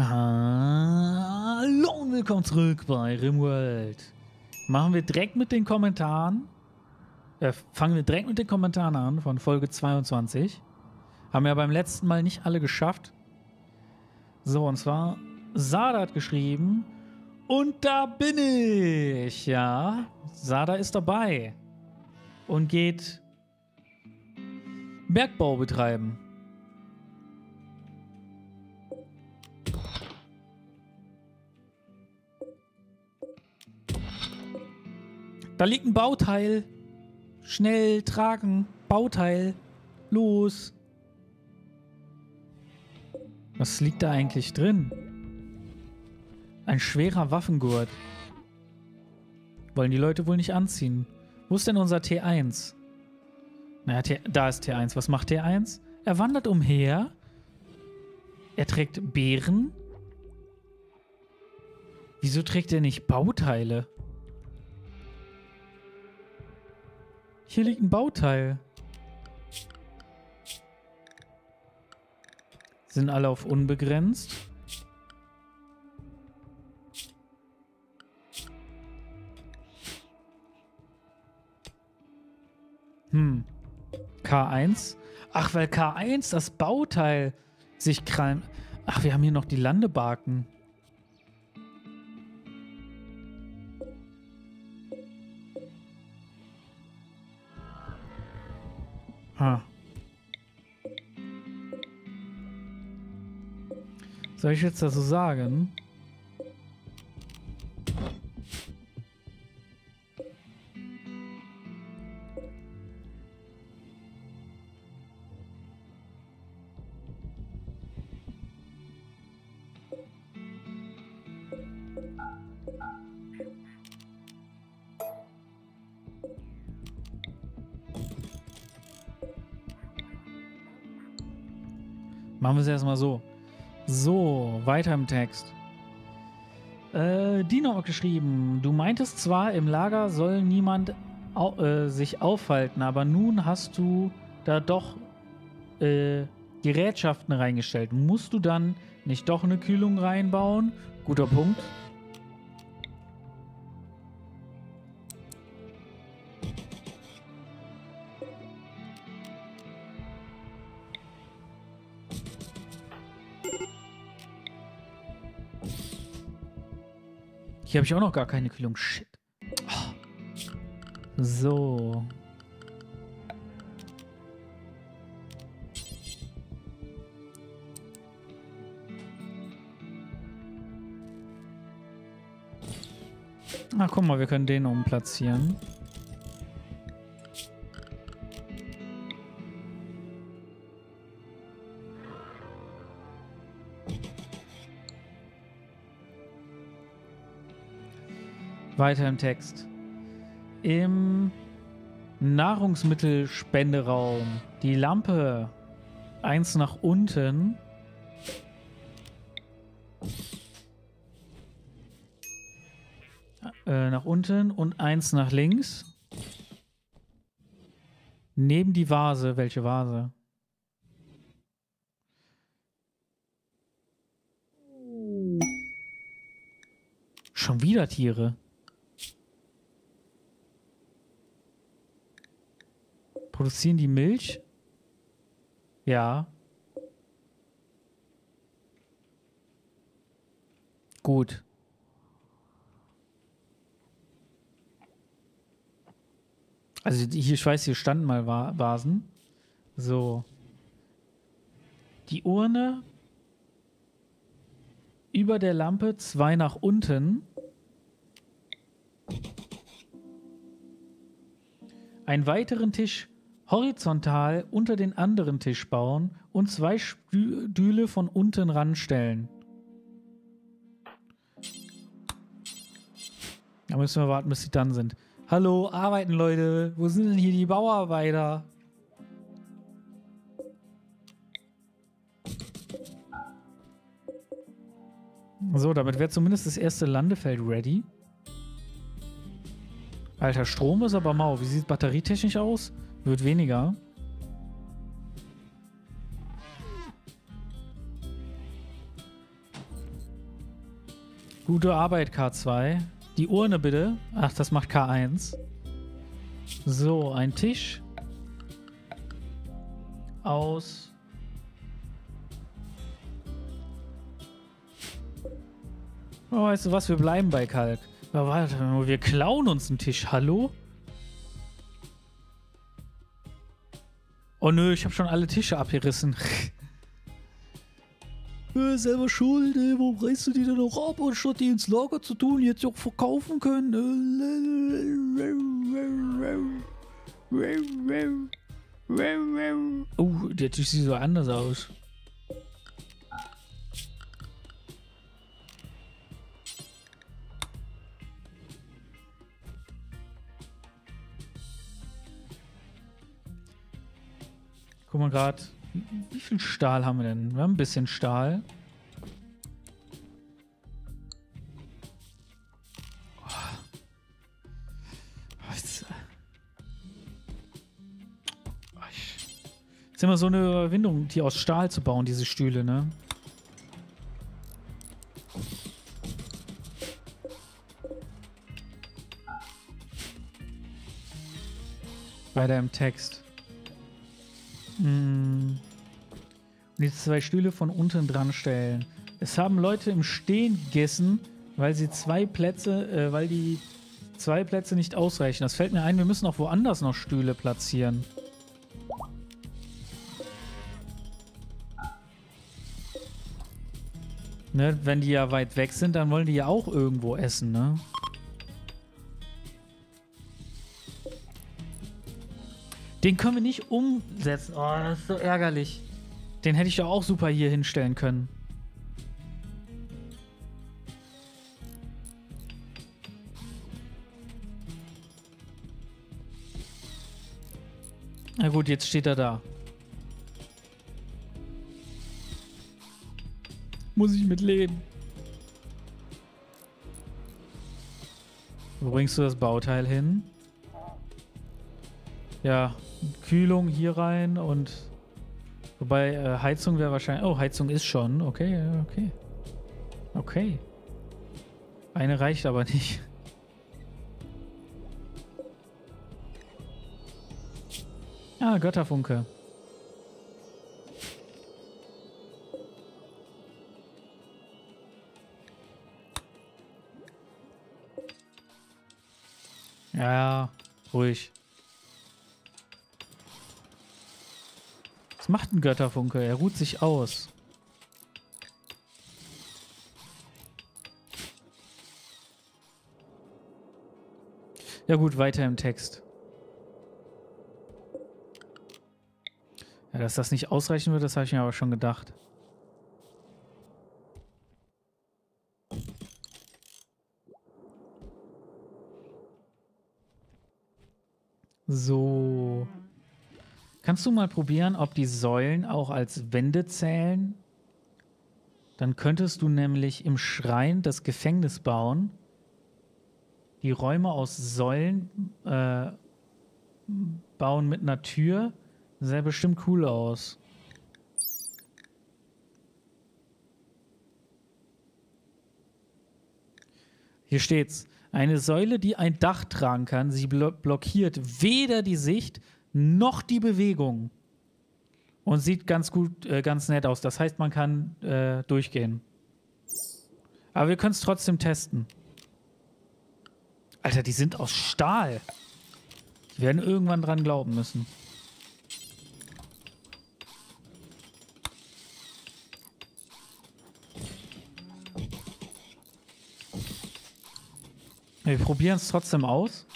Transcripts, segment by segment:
Hallo und willkommen zurück bei Rimworld. Machen wir direkt mit den Kommentaren. Äh, fangen wir direkt mit den Kommentaren an von Folge 22. Haben wir ja beim letzten Mal nicht alle geschafft. So, und zwar Sada hat geschrieben. Und da bin ich. Ja, Sada ist dabei. Und geht Bergbau betreiben. Da liegt ein Bauteil. Schnell tragen. Bauteil. Los. Was liegt da eigentlich drin? Ein schwerer Waffengurt. Wollen die Leute wohl nicht anziehen. Wo ist denn unser T1? Naja, T da ist T1. Was macht T1? Er wandert umher. Er trägt Beeren. Wieso trägt er nicht Bauteile? Hier liegt ein Bauteil. Sind alle auf unbegrenzt. Hm. K1? Ach, weil K1, das Bauteil, sich krallen. Ach, wir haben hier noch die Landebarken. Ha. Soll ich jetzt dazu sagen? Wir es erstmal so. So, weiter im Text. Äh, Dino hat geschrieben, du meintest zwar, im Lager soll niemand au äh, sich aufhalten, aber nun hast du da doch äh, Gerätschaften reingestellt. Musst du dann nicht doch eine Kühlung reinbauen? Guter Punkt. Hier habe ich auch noch gar keine Kühlung. Shit. Oh. So. Na, guck mal, wir können den umplatzieren. Weiter im Text. Im Nahrungsmittelspenderaum die Lampe eins nach unten. Äh, nach unten und eins nach links. Neben die Vase. Welche Vase? Schon wieder Tiere. Produzieren die Milch? Ja. Gut. Also hier, ich weiß, hier standen mal Vasen. So. Die Urne über der Lampe, zwei nach unten. Einen weiteren Tisch horizontal unter den anderen Tisch bauen und zwei Stühle von unten ranstellen. Da müssen wir warten, bis sie dann sind. Hallo, arbeiten Leute. Wo sind denn hier die Bauarbeiter? So, damit wäre zumindest das erste Landefeld ready. Alter, Strom ist aber mau. Wie sieht batterietechnisch aus? Wird weniger. Gute Arbeit, K2. Die Urne bitte. Ach, das macht K1. So, ein Tisch. Aus. Oh, weißt du was? Wir bleiben bei Kalk. Aber warte, wir klauen uns einen Tisch. Hallo? Oh nö, ich habe schon alle Tische abgerissen. äh, selber schuld, ey. warum reißt du die denn noch ab, anstatt die ins Lager zu tun, jetzt auch verkaufen können? Oh, der Tisch sieht so anders aus. Guck mal gerade, wie, viel Stahl haben wir denn? Wir haben ein bisschen Stahl. Das ist immer so eine Überwindung, die aus Stahl zu bauen, diese Stühle, ne? Weiter im Text. Hm. Und jetzt zwei Stühle von unten dran stellen. Es haben Leute im Stehen gegessen, weil sie zwei Plätze, äh, weil die zwei Plätze nicht ausreichen. Das fällt mir ein, wir müssen auch woanders noch Stühle platzieren. Ne, wenn die ja weit weg sind, dann wollen die ja auch irgendwo essen, ne? Den können wir nicht umsetzen. Oh, das ist so ärgerlich. Den hätte ich doch auch super hier hinstellen können. Na gut, jetzt steht er da. Muss ich mit leben. Wo bringst du das Bauteil hin? Ja, Kühlung hier rein und wobei äh, Heizung wäre wahrscheinlich. Oh, Heizung ist schon. Okay, okay. Okay. Eine reicht aber nicht. Ah, Götterfunke. Ja, ruhig. Macht ein Götterfunke? Er ruht sich aus. Ja gut, weiter im Text. Ja, dass das nicht ausreichen wird, das habe ich mir aber schon gedacht. So. Kannst du mal probieren, ob die Säulen auch als Wände zählen? Dann könntest du nämlich im Schrein das Gefängnis bauen, die Räume aus Säulen äh, bauen mit einer Tür. Sähe bestimmt cool aus. Hier steht's. Eine Säule, die ein Dach tragen kann, sie blockiert weder die Sicht noch die Bewegung. Und sieht ganz gut, äh, ganz nett aus. Das heißt, man kann äh, durchgehen. Aber wir können es trotzdem testen. Alter, die sind aus Stahl. Die werden irgendwann dran glauben müssen. Wir probieren es trotzdem aus.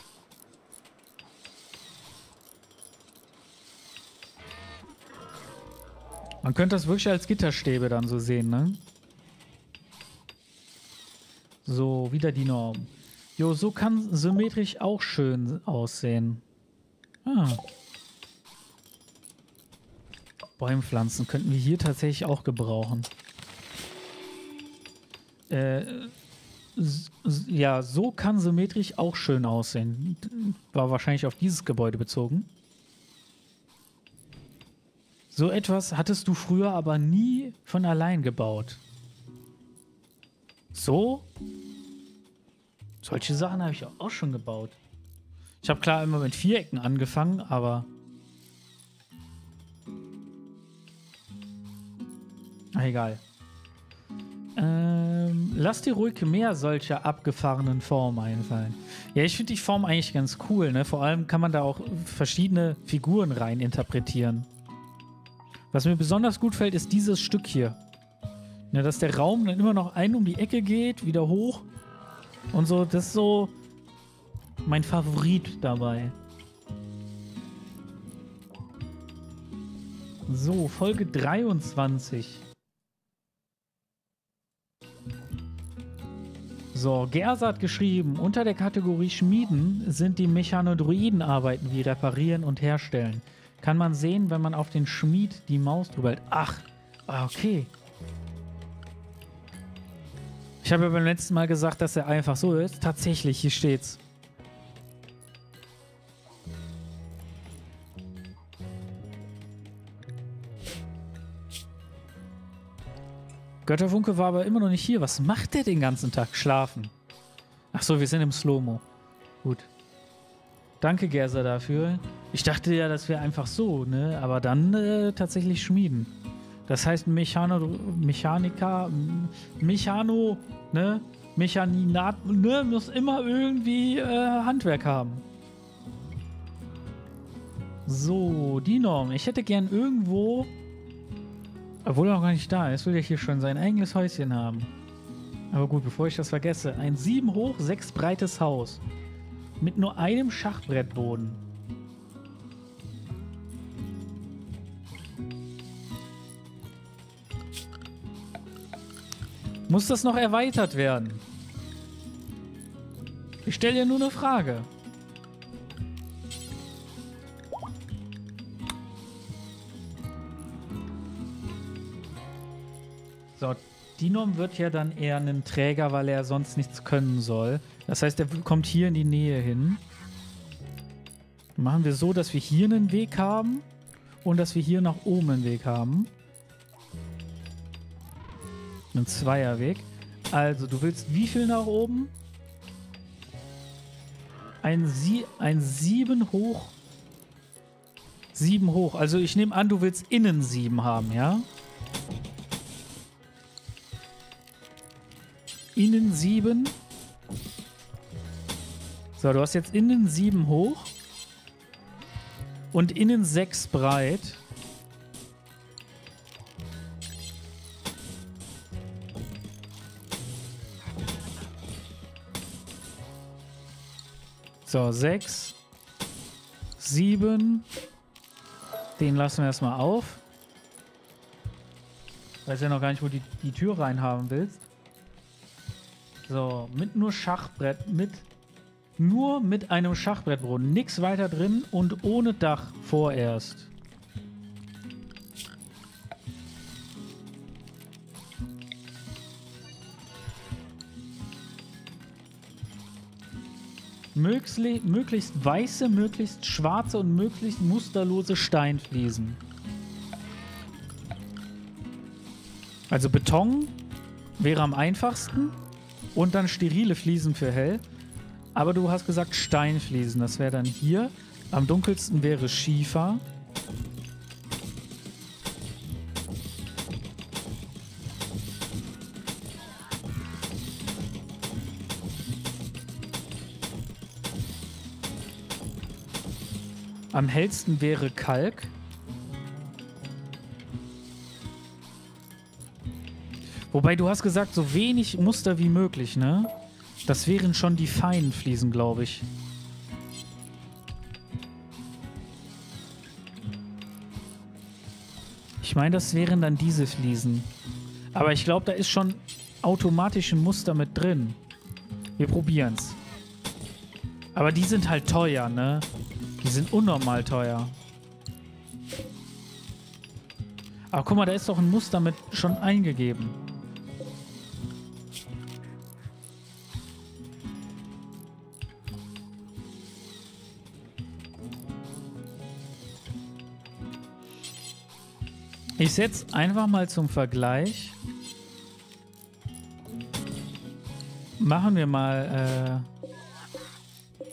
Man könnte das wirklich als Gitterstäbe dann so sehen, ne? So, wieder die Norm. Jo, so kann symmetrisch auch schön aussehen. Ah. Bäumpflanzen könnten wir hier tatsächlich auch gebrauchen. Äh, ja, so kann symmetrisch auch schön aussehen. War wahrscheinlich auf dieses Gebäude bezogen. So etwas hattest du früher aber nie von allein gebaut. So? Solche Sachen habe ich auch schon gebaut. Ich habe klar immer mit Vierecken angefangen, aber... Ah, egal. Ähm, lass dir ruhig mehr solcher abgefahrenen Formen einfallen. Ja, ich finde die Form eigentlich ganz cool. Ne? Vor allem kann man da auch verschiedene Figuren rein interpretieren. Was mir besonders gut fällt, ist dieses Stück hier. Ja, dass der Raum dann immer noch ein um die Ecke geht, wieder hoch. Und so, das ist so mein Favorit dabei. So, Folge 23. So, Gersa hat geschrieben, unter der Kategorie Schmieden sind die Mechanodroiden-Arbeiten wie Reparieren und Herstellen. Kann man sehen, wenn man auf den Schmied die Maus drüber hält. Ach, ah, okay. Ich habe ja beim letzten Mal gesagt, dass er einfach so ist. Tatsächlich, hier steht's. Götterfunke war aber immer noch nicht hier. Was macht der den ganzen Tag? Schlafen. Ach so, wir sind im Slow-Mo. Gut. Danke, Gerser, dafür. Ich dachte ja, das wäre einfach so, ne? Aber dann äh, tatsächlich schmieden. Das heißt, Mechano, Mechaniker, Mechano, ne? Mechaninat, ne? Muss immer irgendwie äh, Handwerk haben. So, die Norm. Ich hätte gern irgendwo obwohl er noch gar nicht da ist, will er hier schon sein eigenes Häuschen haben. Aber gut, bevor ich das vergesse. Ein 7 hoch, 6 breites Haus. Mit nur einem Schachbrettboden. Muss das noch erweitert werden? Ich stelle dir nur eine Frage. So, Dinom wird ja dann eher ein Träger, weil er sonst nichts können soll. Das heißt, er kommt hier in die Nähe hin. Machen wir so, dass wir hier einen Weg haben und dass wir hier nach oben einen Weg haben. Einen Zweierweg. Also, du willst wie viel nach oben? Ein, Sie ein 7 hoch. 7 hoch. Also ich nehme an, du willst innen 7 haben, ja? Innen 7. So, du hast jetzt innen 7 hoch. Und innen 6 breit. So, 6. 7. Den lassen wir erstmal auf. Weiß ja noch gar nicht, wo du die, die Tür rein haben willst. So, mit nur Schachbrett, mit nur mit einem Schachbrettboden. Nichts weiter drin und ohne Dach vorerst. Möglichst, möglichst weiße, möglichst schwarze und möglichst musterlose Steinfliesen. Also Beton wäre am einfachsten. Und dann sterile Fliesen für hell. Aber du hast gesagt Steinfliesen. Das wäre dann hier. Am dunkelsten wäre Schiefer. Am hellsten wäre Kalk. Wobei du hast gesagt, so wenig Muster wie möglich, ne? Das wären schon die feinen Fliesen, glaube ich. Ich meine, das wären dann diese Fliesen. Aber ich glaube, da ist schon automatisch ein Muster mit drin. Wir probieren's. Aber die sind halt teuer, ne? Die sind unnormal teuer. Aber guck mal, da ist doch ein Muster mit schon eingegeben. Ich setze einfach mal zum Vergleich machen wir mal äh,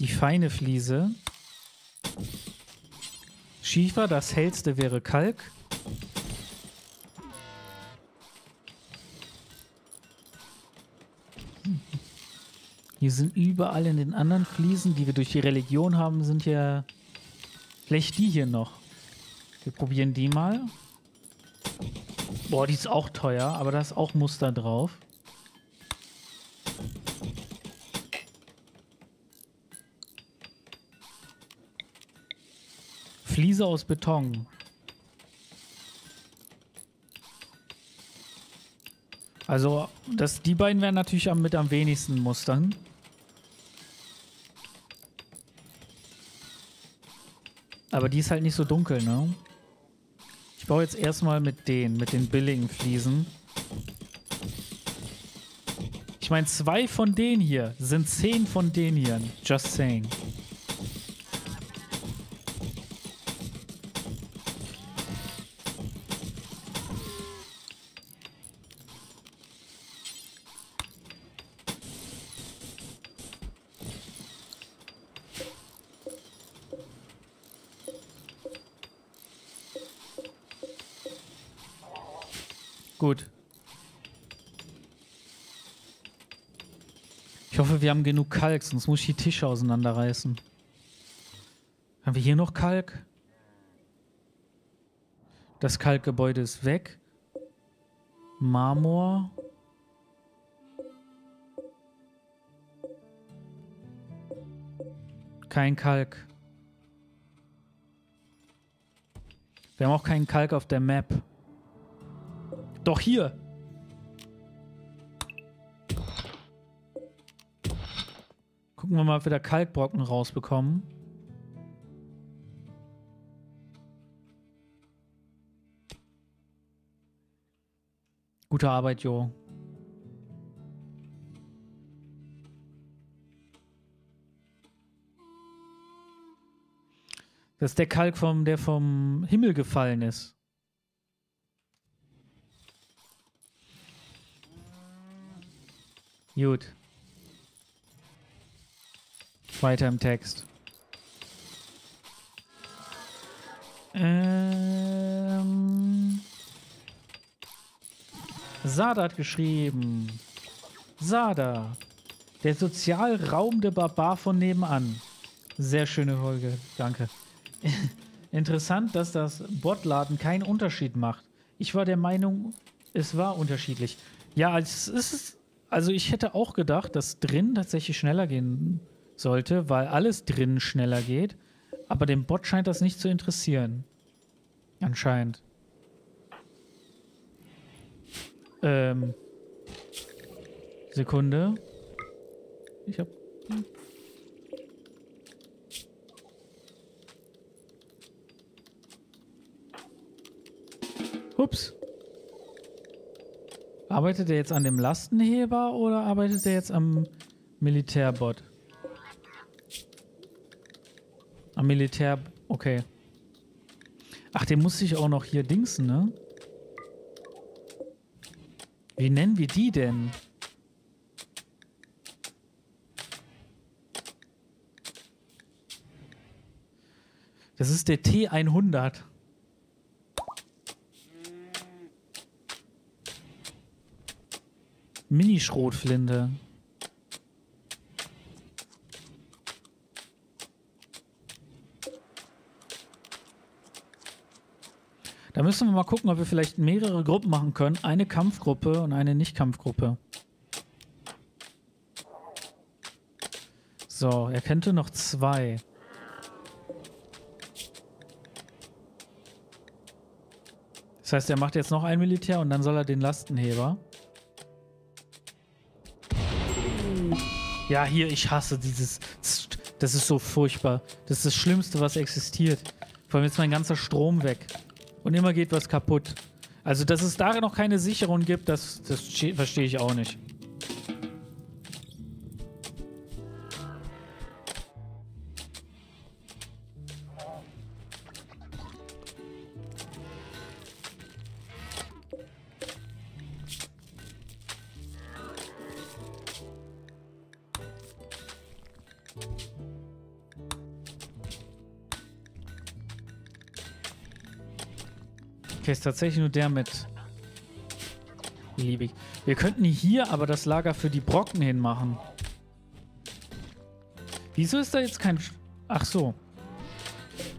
die feine Fliese. Schiefer, das hellste wäre Kalk. Hier sind überall in den anderen Fliesen, die wir durch die Religion haben, sind ja vielleicht die hier noch. Wir probieren die mal. Boah, die ist auch teuer, aber da ist auch Muster drauf. Fliese aus Beton. Also, das, die beiden werden natürlich am, mit am wenigsten Mustern. Aber die ist halt nicht so dunkel, ne? Ich baue jetzt erstmal mit denen, mit den billigen Fliesen. Ich meine, zwei von denen hier sind zehn von denen hier. Just saying. Gut. Ich hoffe, wir haben genug Kalk, sonst muss ich die Tische auseinanderreißen. Haben wir hier noch Kalk? Das Kalkgebäude ist weg. Marmor. Kein Kalk. Wir haben auch keinen Kalk auf der Map. Doch hier. Gucken wir mal, ob wir da Kalkbrocken rausbekommen. Gute Arbeit, Jo. Das ist der Kalk, vom, der vom Himmel gefallen ist. Gut. Weiter im Text. Ähm. Sada hat geschrieben. Sada. Der sozialraumende Barbar von nebenan. Sehr schöne Folge. Danke. Interessant, dass das Botladen keinen Unterschied macht. Ich war der Meinung, es war unterschiedlich. Ja, es ist also ich hätte auch gedacht, dass drin tatsächlich schneller gehen sollte, weil alles drin schneller geht. Aber dem Bot scheint das nicht zu interessieren. Anscheinend. Ähm. Sekunde. Ich hab. Ups. Arbeitet er jetzt an dem Lastenheber oder arbeitet er jetzt am Militärbot? Am Militär... Okay. Ach, den muss ich auch noch hier dingsen, ne? Wie nennen wir die denn? Das ist der T100. Mini-Schrotflinte. Da müssen wir mal gucken, ob wir vielleicht mehrere Gruppen machen können. Eine Kampfgruppe und eine Nicht-Kampfgruppe. So, er könnte noch zwei. Das heißt, er macht jetzt noch ein Militär und dann soll er den Lastenheber. Ja, hier, ich hasse dieses. Das ist so furchtbar. Das ist das Schlimmste, was existiert. Vor allem ist mein ganzer Strom weg. Und immer geht was kaputt. Also, dass es da noch keine Sicherung gibt, das, das verstehe ich auch nicht. Okay, ist tatsächlich nur der mit. Liebig. Wir könnten hier aber das Lager für die Brocken hinmachen. Wieso ist da jetzt kein... Ach so.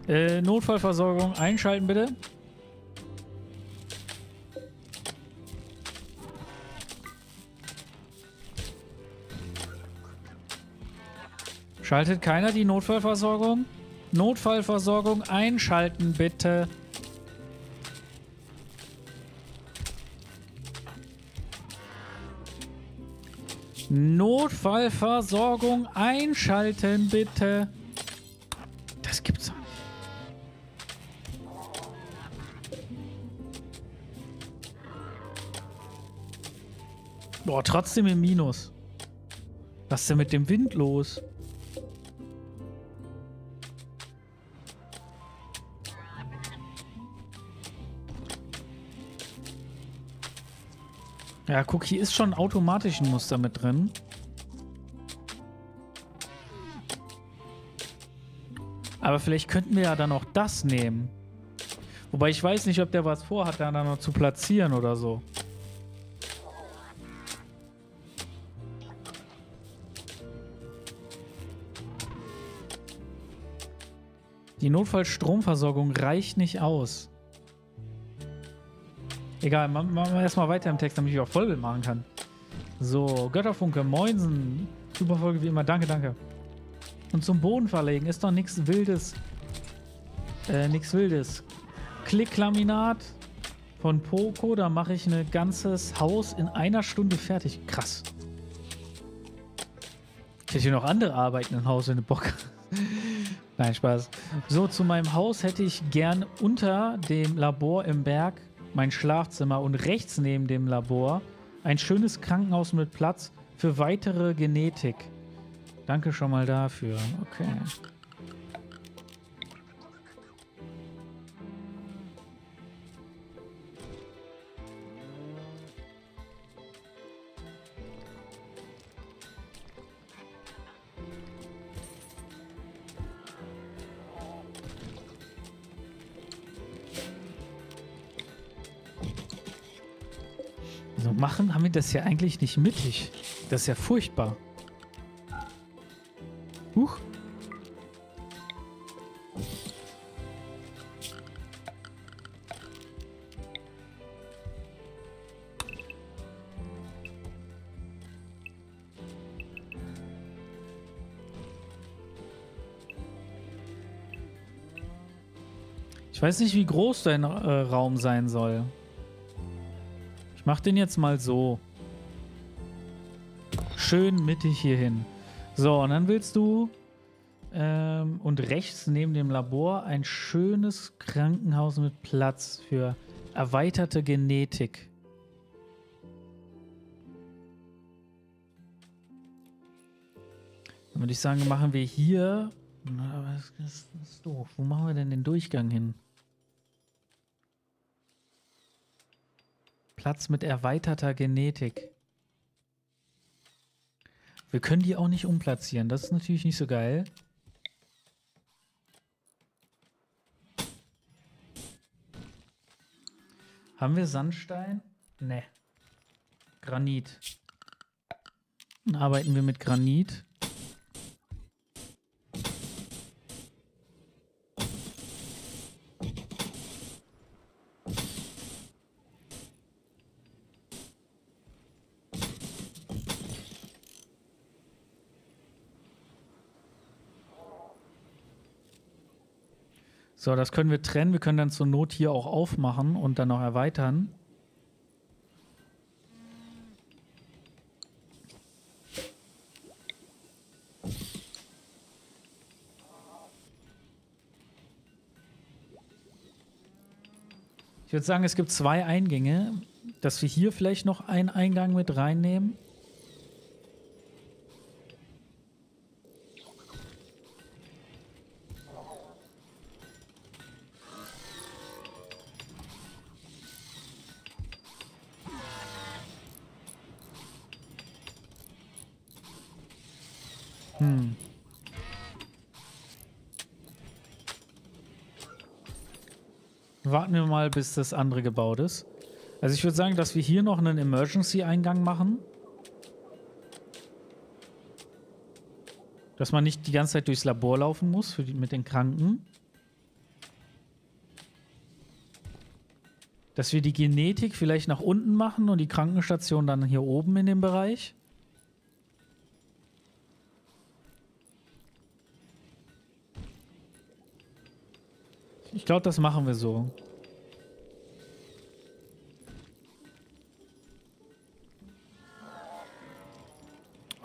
Äh, Notfallversorgung einschalten bitte. Schaltet keiner die Notfallversorgung? Notfallversorgung einschalten bitte. Notfallversorgung einschalten, bitte. Das gibt's doch nicht. Boah, trotzdem im Minus. Was ist denn mit dem Wind los? Ja, guck, hier ist schon automatisch ein Muster mit drin. Aber vielleicht könnten wir ja dann auch das nehmen. Wobei ich weiß nicht, ob der was vorhat, da noch zu platzieren oder so. Die Notfallstromversorgung reicht nicht aus. Egal, machen wir erstmal weiter im Text, damit ich auch Vollbild machen kann. So, Götterfunke, Moinsen. Super Folge wie immer, danke, danke. Und zum Boden verlegen ist doch nichts Wildes. Äh, nichts Wildes. Klicklaminat von Poco, da mache ich ein ganzes Haus in einer Stunde fertig. Krass. Ich hätte hier noch andere Arbeiten im Haus, wenn du Bock Nein, Spaß. So, zu meinem Haus hätte ich gern unter dem Labor im Berg mein Schlafzimmer und rechts neben dem Labor ein schönes Krankenhaus mit Platz für weitere Genetik. Danke schon mal dafür. Okay. Wir das ja eigentlich nicht mittig. Das ist ja furchtbar. Huch. Ich weiß nicht, wie groß dein äh, Raum sein soll. Ich mach den jetzt mal so. Schön mittig hier hin. So, und dann willst du ähm, und rechts neben dem Labor ein schönes Krankenhaus mit Platz für erweiterte Genetik. Dann würde ich sagen, machen wir hier. Na, das ist, das ist doof. Wo machen wir denn den Durchgang hin? Platz mit erweiterter Genetik. Wir können die auch nicht umplatzieren. Das ist natürlich nicht so geil. Haben wir Sandstein? Ne. Granit. Dann arbeiten wir mit Granit. So, das können wir trennen. Wir können dann zur Not hier auch aufmachen und dann noch erweitern. Ich würde sagen, es gibt zwei Eingänge, dass wir hier vielleicht noch einen Eingang mit reinnehmen. Mal, bis das andere gebaut ist. Also ich würde sagen, dass wir hier noch einen Emergency-Eingang machen. Dass man nicht die ganze Zeit durchs Labor laufen muss die, mit den Kranken. Dass wir die Genetik vielleicht nach unten machen und die Krankenstation dann hier oben in dem Bereich. Ich glaube, das machen wir so.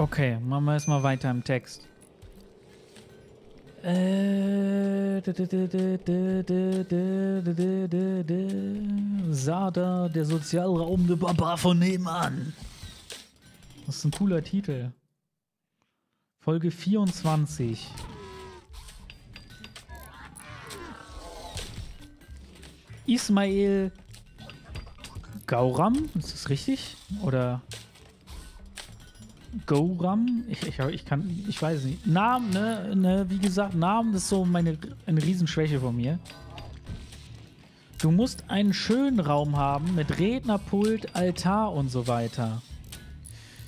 Okay, machen wir erstmal weiter im Text. Sada, der Sozialraum de Baba von nebenan. Das ist ein cooler Titel. Folge 24. Ismail Gauram, ist das richtig? Oder Gauram? Ich, ich, ich kann, ich weiß nicht. Namen, ne, ne, wie gesagt, Namen ist so meine, eine Riesenschwäche von mir. Du musst einen schönen Raum haben mit Rednerpult, Altar und so weiter.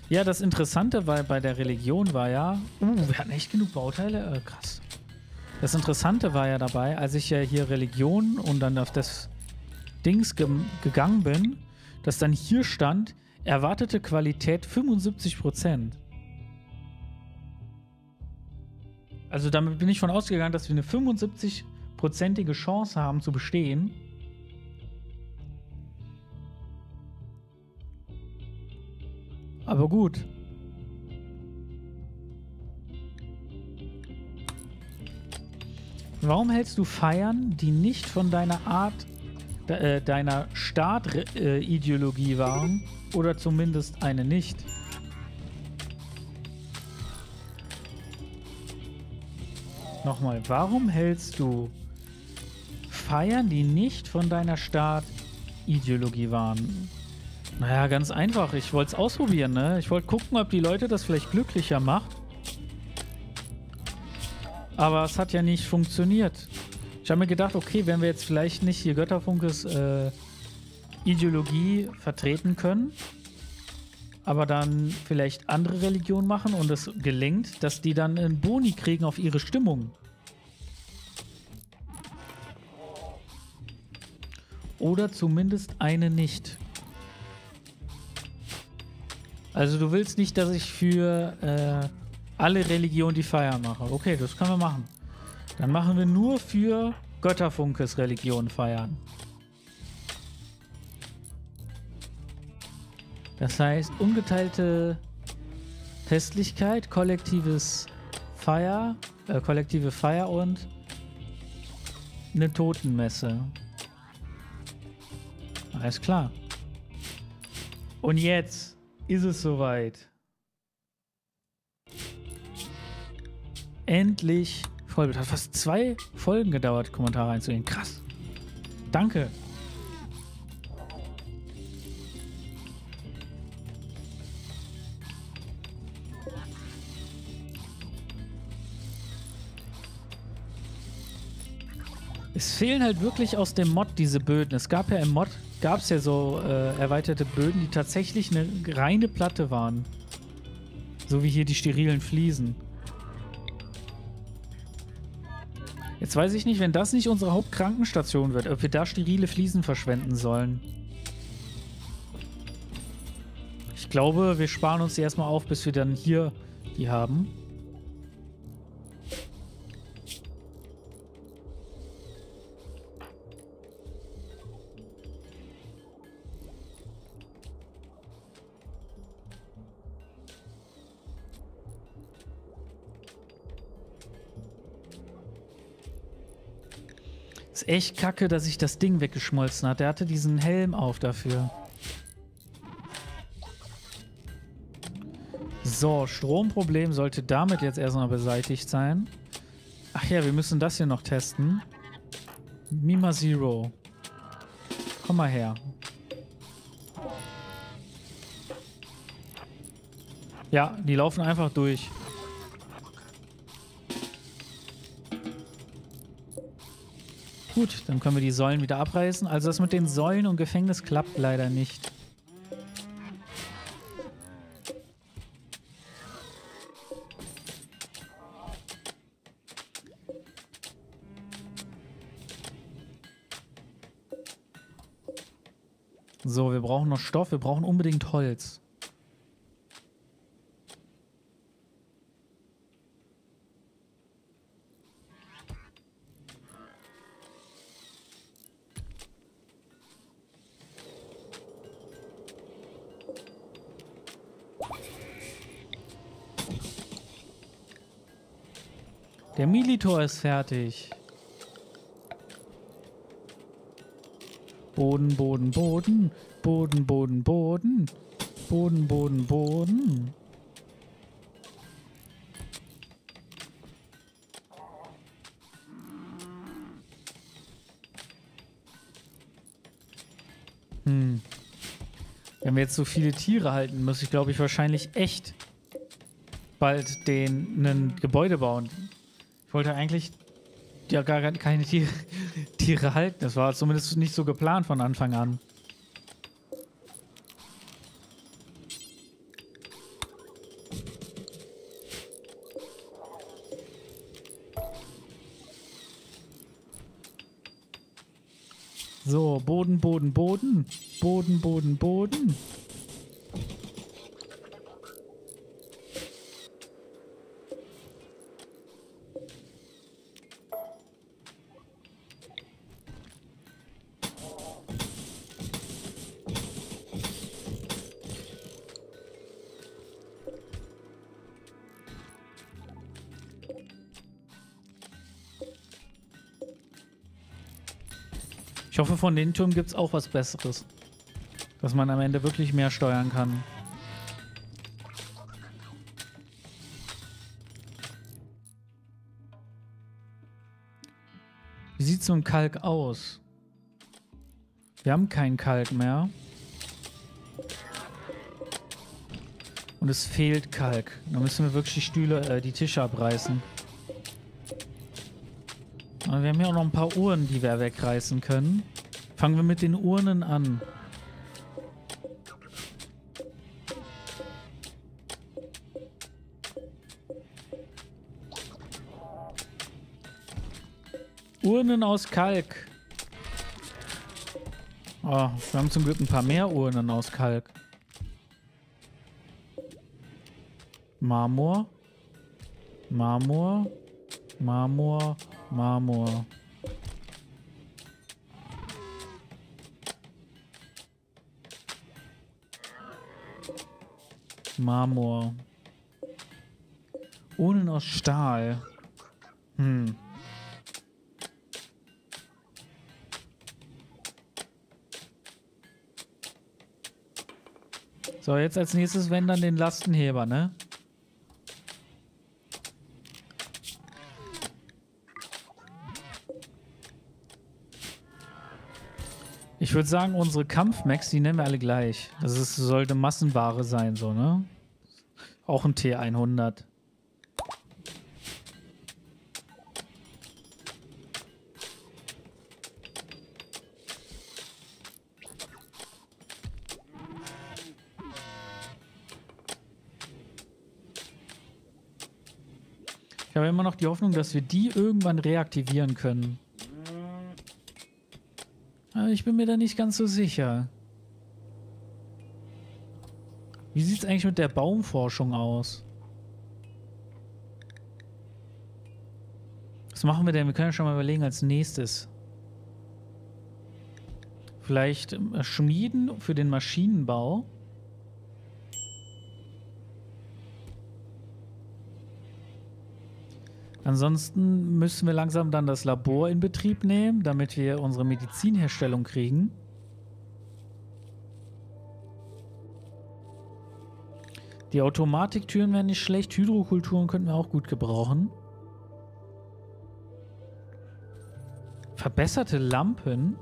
Ja, das Interessante war, bei der Religion war ja, uh, wir hatten echt genug Bauteile, äh, krass. Das Interessante war ja dabei, als ich ja hier Religion und dann auf das Dings ge gegangen bin, dass dann hier stand, erwartete Qualität 75%. Also damit bin ich von ausgegangen, dass wir eine 75-prozentige Chance haben zu bestehen. Aber gut. Warum hältst du Feiern, die nicht von deiner Art, de, äh, deiner Startideologie äh, waren, oder zumindest eine nicht? Nochmal, warum hältst du Feiern, die nicht von deiner Startideologie waren? Naja, ganz einfach. Ich wollte es ausprobieren, ne? Ich wollte gucken, ob die Leute das vielleicht glücklicher macht. Aber es hat ja nicht funktioniert. Ich habe mir gedacht, okay, wenn wir jetzt vielleicht nicht hier Götterfunkes äh, Ideologie vertreten können, aber dann vielleicht andere Religionen machen und es gelingt, dass die dann einen Boni kriegen auf ihre Stimmung. Oder zumindest eine nicht. Also du willst nicht, dass ich für äh, alle Religionen die Feier mache. Okay, das können wir machen. Dann machen wir nur für Götterfunkes Religion feiern. Das heißt, ungeteilte Festlichkeit, kollektives Feier, äh, kollektive Feier und eine Totenmesse. Alles klar. Und jetzt ist es soweit. endlich Vollbild. Hat fast zwei Folgen gedauert, Kommentare einzugehen. Krass. Danke. Es fehlen halt wirklich aus dem Mod diese Böden. Es gab ja im Mod, gab es ja so äh, erweiterte Böden, die tatsächlich eine reine Platte waren. So wie hier die sterilen Fliesen. Jetzt weiß ich nicht, wenn das nicht unsere Hauptkrankenstation wird, ob wir da sterile Fliesen verschwenden sollen. Ich glaube, wir sparen uns die erstmal auf, bis wir dann hier die haben. Echt kacke, dass sich das Ding weggeschmolzen hat. Der hatte diesen Helm auf dafür. So, Stromproblem sollte damit jetzt erstmal beseitigt sein. Ach ja, wir müssen das hier noch testen. Mima Zero. Komm mal her. Ja, die laufen einfach durch. Gut, dann können wir die Säulen wieder abreißen. Also das mit den Säulen und Gefängnis klappt leider nicht. So, wir brauchen noch Stoff, wir brauchen unbedingt Holz. Der Militor ist fertig. Boden, Boden, Boden. Boden, Boden, Boden. Boden, Boden, Boden. Hm. Wenn wir jetzt so viele Tiere halten, muss ich, glaube ich, wahrscheinlich echt bald den ein Gebäude bauen. Ich wollte eigentlich ja gar keine Tiere, Tiere halten. Das war zumindest nicht so geplant von Anfang an. So, Boden, Boden, Boden. Boden, Boden, Boden. Hoffe, von den Turmen gibt es auch was Besseres. Dass man am Ende wirklich mehr steuern kann. Wie sieht so ein Kalk aus? Wir haben keinen Kalk mehr. Und es fehlt Kalk. Da müssen wir wirklich die Stühle, äh, die Tische abreißen. Wir haben ja auch noch ein paar Uhren, die wir wegreißen können. Fangen wir mit den Urnen an. Urnen aus Kalk. Oh, wir haben zum Glück ein paar mehr Urnen aus Kalk. Marmor. Marmor. Marmor. Marmor. Marmor. Ohne aus Stahl. Hm. So, jetzt als nächstes wenn dann den Lastenheber, ne? Ich würde sagen, unsere Kampfmax, die nennen wir alle gleich. Das ist, sollte Massenware sein, so, ne? Auch ein T100. Ich habe immer noch die Hoffnung, dass wir die irgendwann reaktivieren können. Ich bin mir da nicht ganz so sicher. Wie sieht es eigentlich mit der Baumforschung aus? Was machen wir denn? Wir können ja schon mal überlegen als nächstes. Vielleicht äh, Schmieden für den Maschinenbau. Ansonsten müssen wir langsam dann das Labor in Betrieb nehmen, damit wir unsere Medizinherstellung kriegen. Die Automatiktüren wären nicht schlecht. Hydrokulturen könnten wir auch gut gebrauchen. Verbesserte Lampen.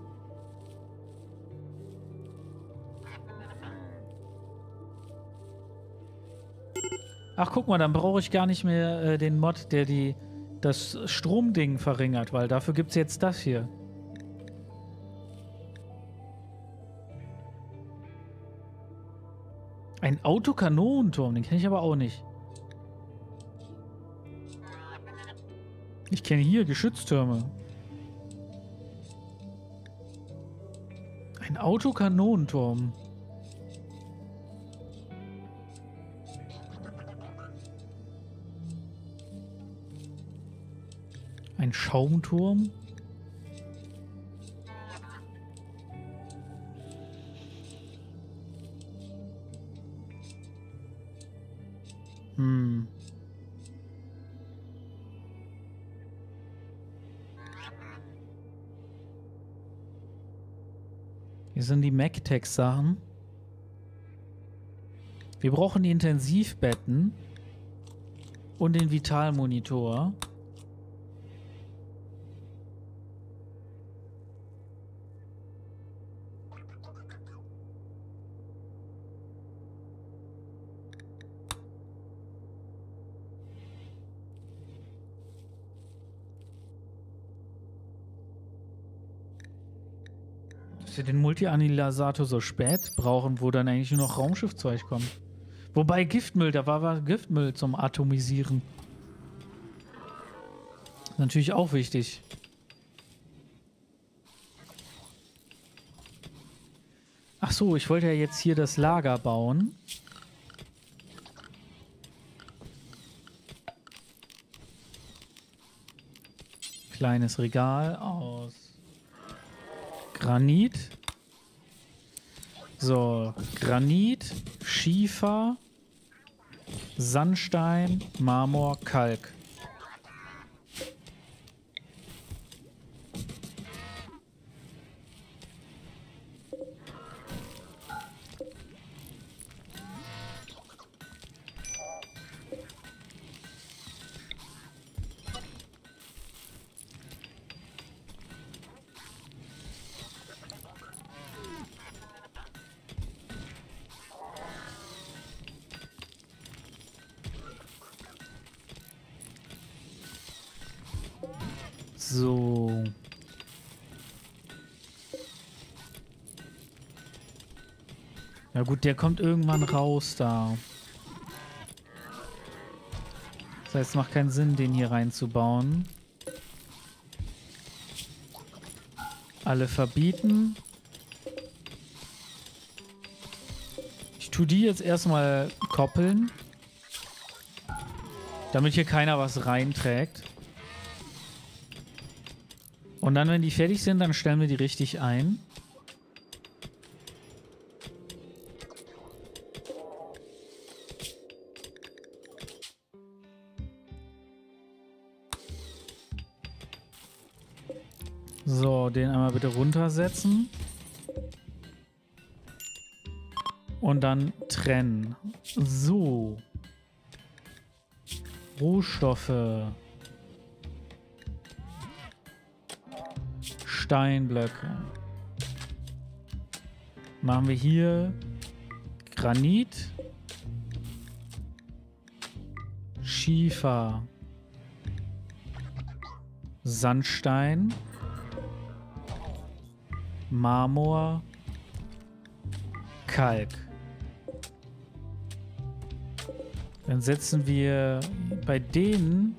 Ach, guck mal, dann brauche ich gar nicht mehr äh, den Mod, der die das Stromding verringert, weil dafür gibt es jetzt das hier. Ein Autokanonenturm, den kenne ich aber auch nicht. Ich kenne hier Geschütztürme. Ein Autokanonenturm. Ein Schaumturm? Hm. Hier sind die MacTex-Sachen. Wir brauchen die Intensivbetten und den Vitalmonitor. Wir den Multi-Analysator so spät brauchen, wo dann eigentlich nur noch Raumschiffzeug kommt. Wobei Giftmüll, da war, war Giftmüll zum Atomisieren. Natürlich auch wichtig. Ach so, ich wollte ja jetzt hier das Lager bauen. Kleines Regal aus Granit. So, Granit, Schiefer, Sandstein, Marmor, Kalk. Ja gut, der kommt irgendwann raus da. Das heißt, es macht keinen Sinn, den hier reinzubauen. Alle verbieten. Ich tue die jetzt erstmal koppeln. Damit hier keiner was reinträgt. Und dann, wenn die fertig sind, dann stellen wir die richtig ein. Runtersetzen. Und dann trennen. So. Rohstoffe. Steinblöcke. Machen wir hier Granit, Schiefer, Sandstein, Marmor, Kalk. Dann setzen wir bei denen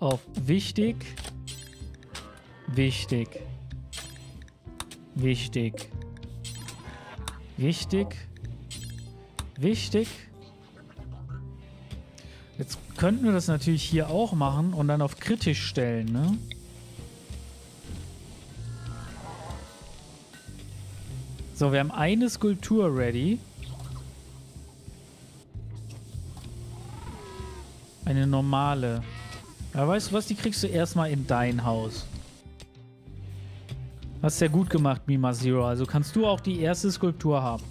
auf wichtig Wichtig. Wichtig. Wichtig. Wichtig. Jetzt könnten wir das natürlich hier auch machen und dann auf kritisch stellen, ne? So, wir haben eine Skulptur ready. Eine normale. Aber weißt du was, die kriegst du erstmal in dein Haus. Hast sehr gut gemacht, Mima Zero. Also kannst du auch die erste Skulptur haben.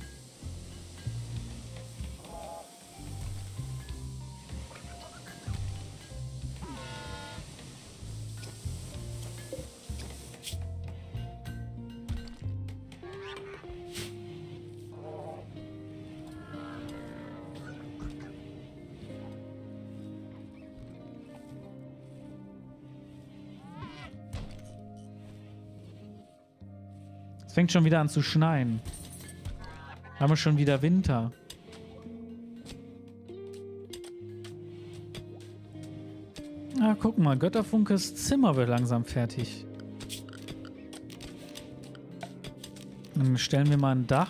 Fängt schon wieder an zu schneien. Haben wir schon wieder Winter. Ah, guck mal, Götterfunkes Zimmer wird langsam fertig. Dann stellen wir mal ein Dach.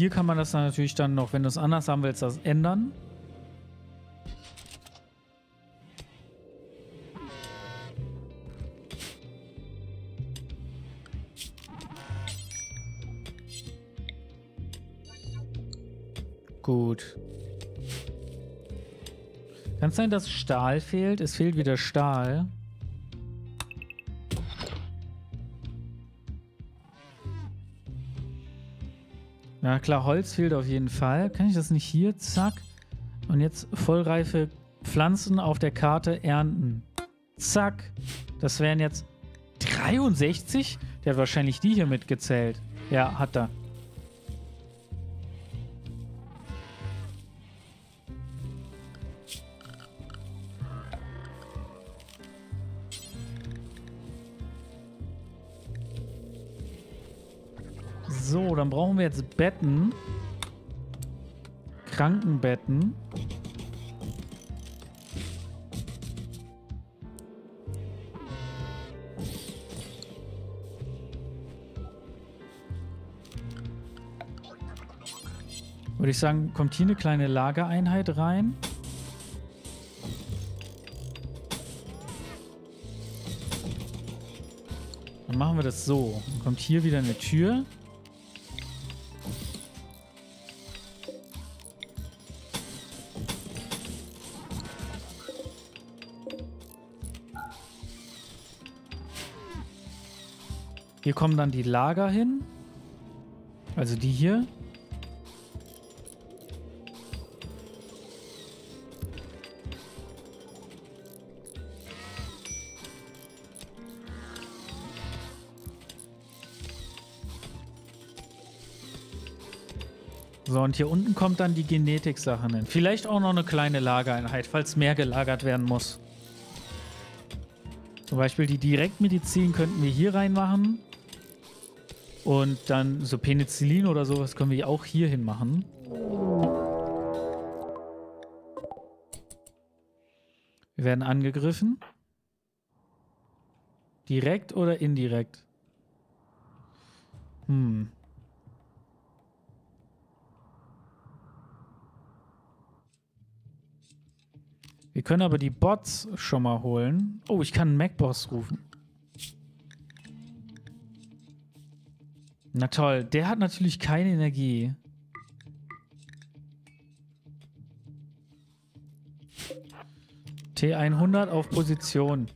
Hier kann man das dann natürlich dann noch, wenn du es anders haben willst, das ändern. Gut. Kann es sein, dass Stahl fehlt? Es fehlt wieder Stahl. Ja klar, Holz fehlt auf jeden Fall. Kann ich das nicht hier? Zack. Und jetzt vollreife Pflanzen auf der Karte ernten. Zack. Das wären jetzt 63? Der hat wahrscheinlich die hier mitgezählt. Ja, hat er. So, dann brauchen wir jetzt Betten. Krankenbetten. Würde ich sagen, kommt hier eine kleine Lagereinheit rein. Dann machen wir das so. Dann kommt hier wieder eine Tür. Hier kommen dann die Lager hin. Also die hier. So, und hier unten kommt dann die Genetik-Sachen hin. Vielleicht auch noch eine kleine Lagereinheit, falls mehr gelagert werden muss. Zum Beispiel die Direktmedizin könnten wir hier reinmachen. Und dann so Penicillin oder sowas können wir auch hier hin machen. Wir werden angegriffen. Direkt oder indirekt? Hm. Wir können aber die Bots schon mal holen. Oh, ich kann einen Mac-Boss rufen. Na toll, der hat natürlich keine Energie. T100 auf Position.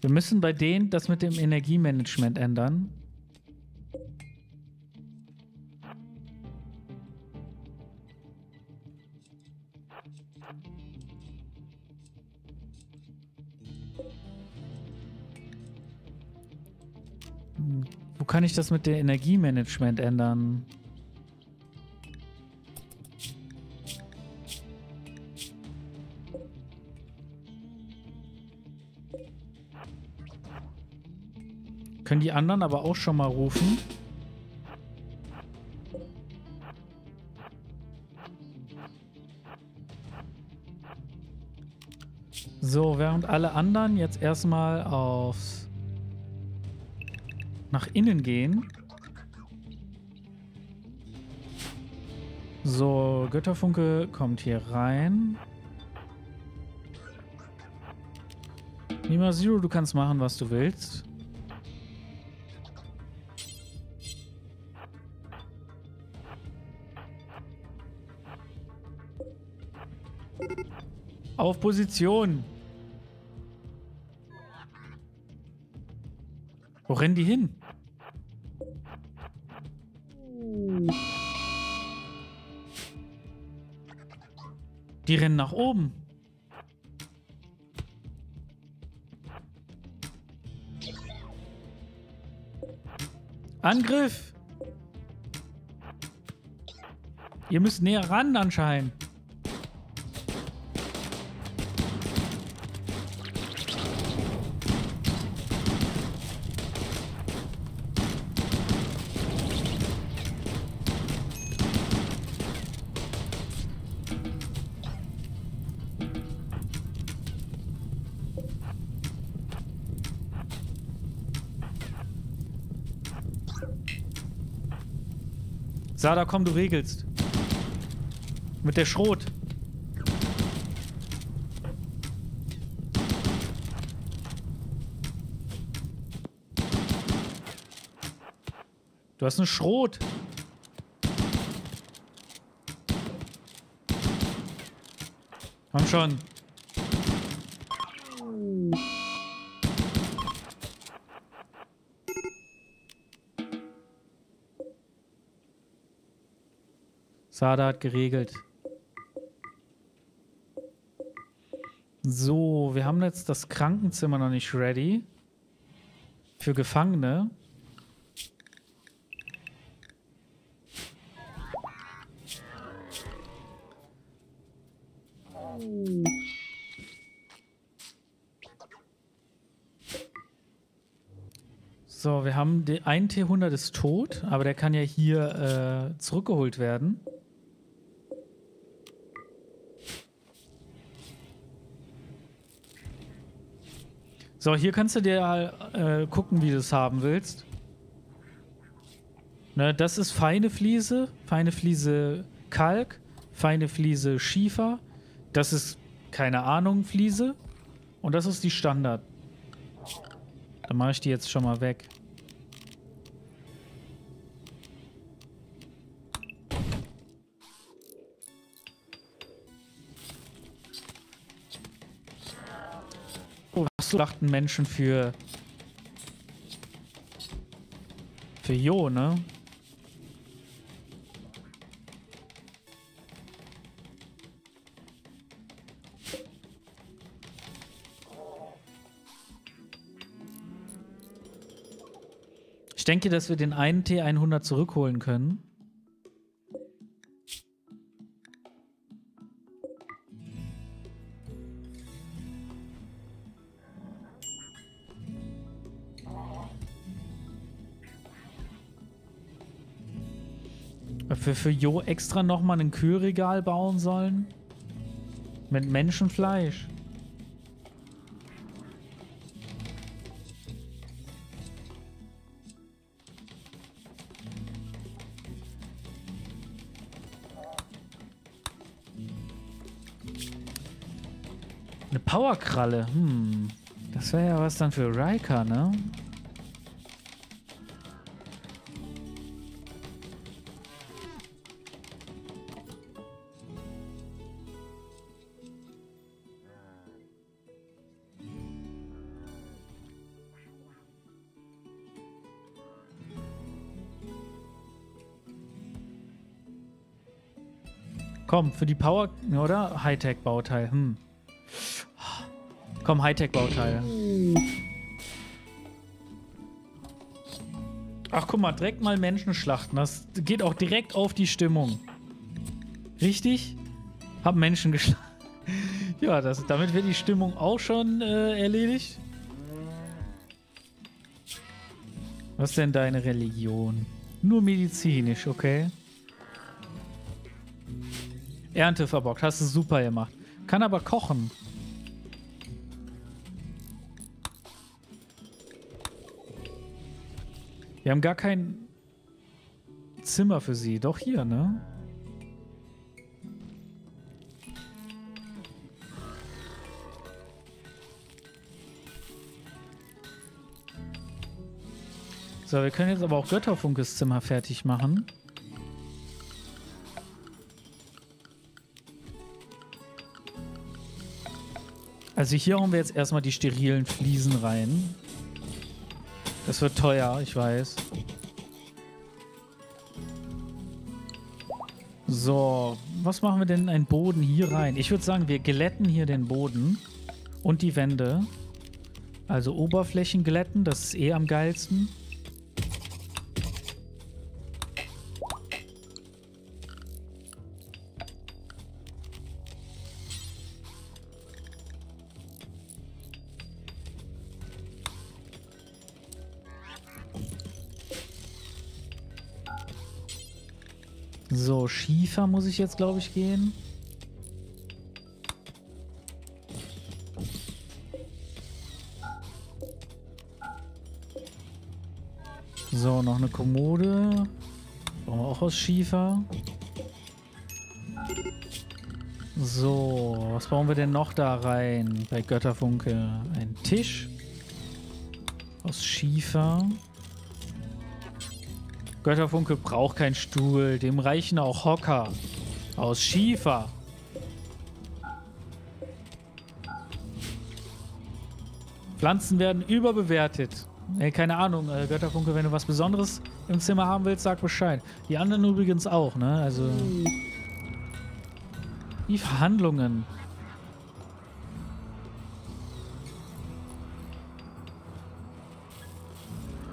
Wir müssen bei denen das mit dem Energiemanagement ändern. Kann ich das mit dem Energiemanagement ändern? Können die anderen aber auch schon mal rufen? So, während alle anderen jetzt erstmal aufs nach innen gehen. So, Götterfunke kommt hier rein. Nima Zero, du kannst machen, was du willst. Auf Position! Wo rennen die hin? Die rennen nach oben. Angriff! Ihr müsst näher ran anscheinend. Sada, komm, du regelst. Mit der Schrot. Du hast einen Schrot. Komm schon. Sada hat geregelt. So, wir haben jetzt das Krankenzimmer noch nicht ready. Für Gefangene. So, wir haben den, ein T100 ist tot, aber der kann ja hier äh, zurückgeholt werden. So, hier kannst du dir äh, gucken, wie du es haben willst. Ne, das ist feine Fliese, feine Fliese Kalk, feine Fliese Schiefer. Das ist, keine Ahnung, Fliese. Und das ist die Standard. Dann mache ich die jetzt schon mal weg. Ausgelachten Menschen für für Jo, ne? Ich denke, dass wir den einen T100 zurückholen können. Wir für Jo extra nochmal ein Kühlregal bauen sollen? Mit Menschenfleisch. Eine Powerkralle. Hm. Das wäre ja was dann für Riker, ne? Komm, für die Power, oder? Hightech-Bauteil. Hm. Komm, Hightech-Bauteil. Ach, guck mal, direkt mal Menschen schlachten. Das geht auch direkt auf die Stimmung. Richtig? Hab Menschen geschlachtet. ja, das, damit wird die Stimmung auch schon äh, erledigt. Was ist denn deine Religion? Nur medizinisch, okay? Ernte verbockt. Hast du super gemacht. Kann aber kochen. Wir haben gar kein Zimmer für sie. Doch hier, ne? So, wir können jetzt aber auch Götterfunkes Zimmer fertig machen. Also hier hauen wir jetzt erstmal die sterilen Fliesen rein. Das wird teuer, ich weiß. So, was machen wir denn in einen Boden hier rein? Ich würde sagen, wir glätten hier den Boden und die Wände. Also Oberflächen glätten, das ist eh am geilsten. Schiefer muss ich jetzt, glaube ich, gehen. So, noch eine Kommode. Brauchen wir auch aus Schiefer. So, was bauen wir denn noch da rein bei Götterfunke? Ein Tisch aus Schiefer. Götterfunke braucht keinen Stuhl, dem reichen auch Hocker aus Schiefer. Pflanzen werden überbewertet. Ey, keine Ahnung, äh, Götterfunke, wenn du was Besonderes im Zimmer haben willst, sag Bescheid. Die anderen übrigens auch, ne? Also. Die Verhandlungen.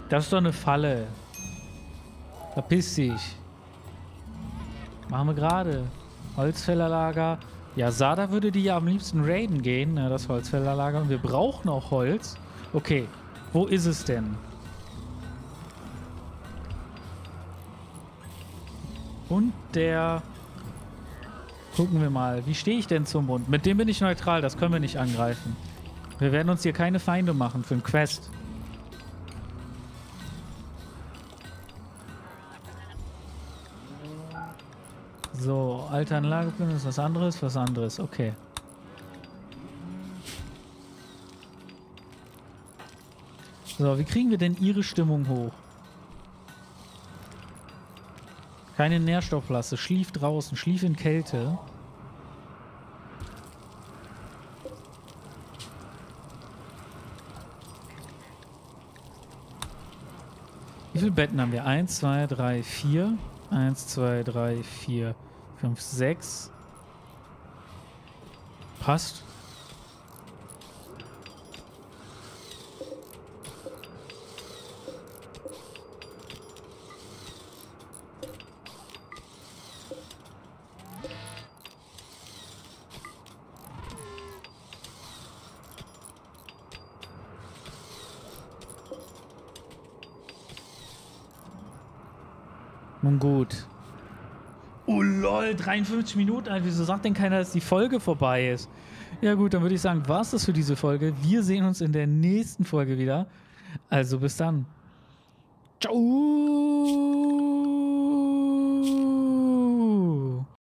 Das ist doch eine Falle. Verpiss dich. Machen wir gerade. Holzfällerlager. Ja, Sada würde die ja am liebsten raiden gehen, ne, das Holzfällerlager. Und wir brauchen auch Holz. Okay, wo ist es denn? Und der... Gucken wir mal. Wie stehe ich denn zum Bund? Mit dem bin ich neutral, das können wir nicht angreifen. Wir werden uns hier keine Feinde machen für ein Quest. So, alte Anlageplan ist was anderes, was anderes. Okay. So, wie kriegen wir denn ihre Stimmung hoch? Keine Nährstofflasse. Schlief draußen. Schlief in Kälte. Wie viele Betten haben wir? Eins, zwei, drei, vier. Eins, zwei, drei, vier. 5, 6. Passt. Nun gut. Lol, 53 Minuten alt. Wieso sagt denn keiner, dass die Folge vorbei ist? Ja gut, dann würde ich sagen, war es das für diese Folge. Wir sehen uns in der nächsten Folge wieder. Also bis dann. Ciao.